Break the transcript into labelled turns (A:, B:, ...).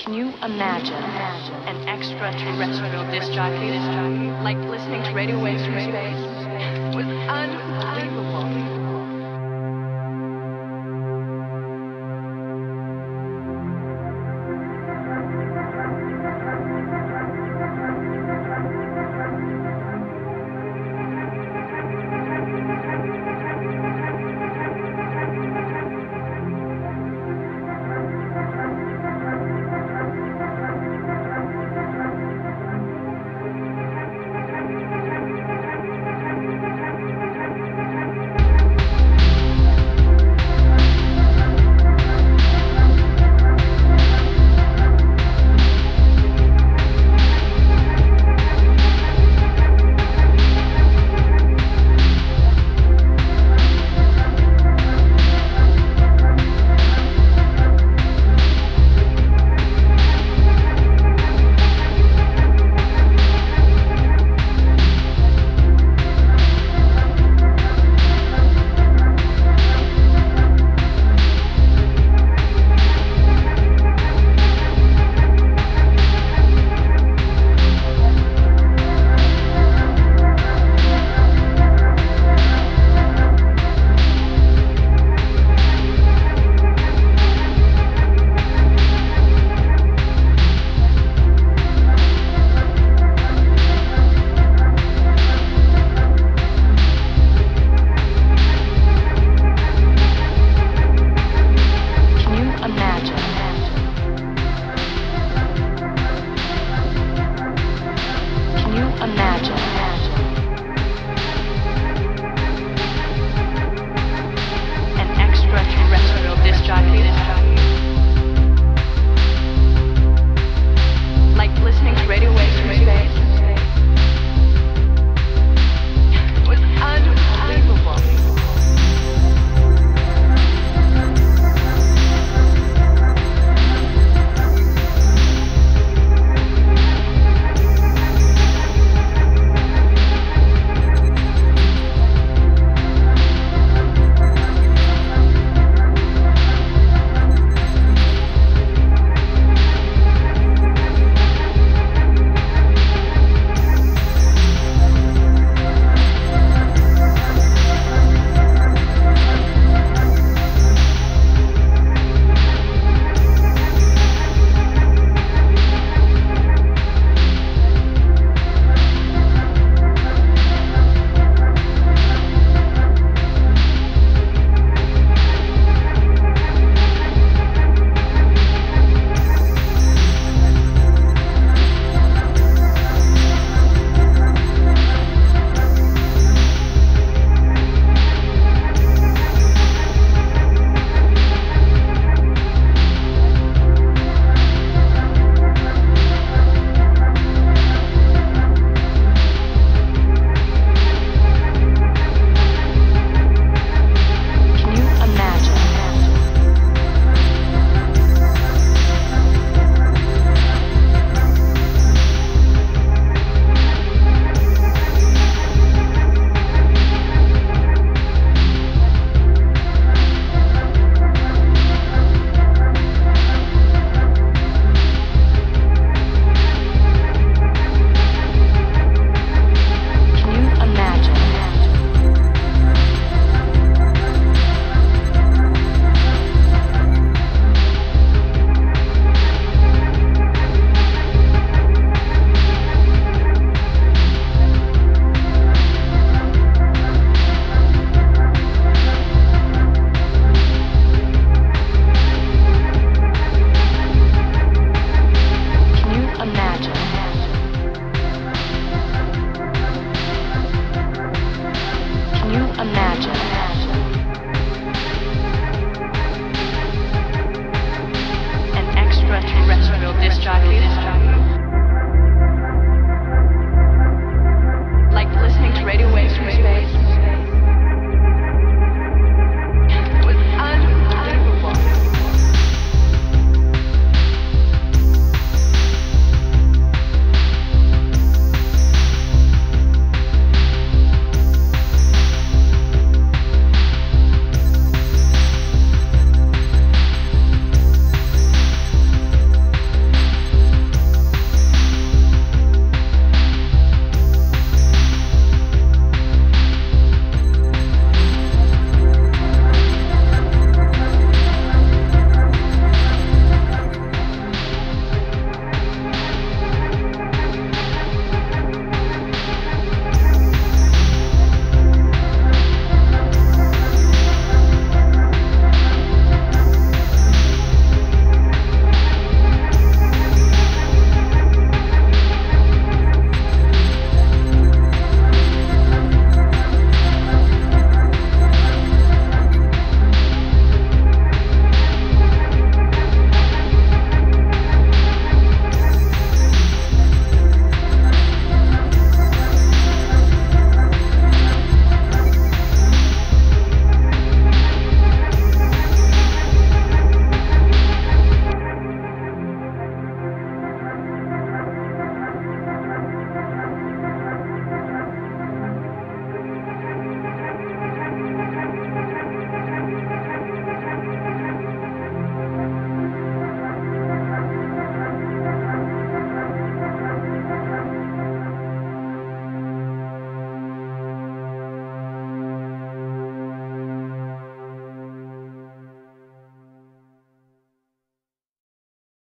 A: Can you imagine an extraterrestrial disc jockey, like listening to radio waves from space? It was unbelievable.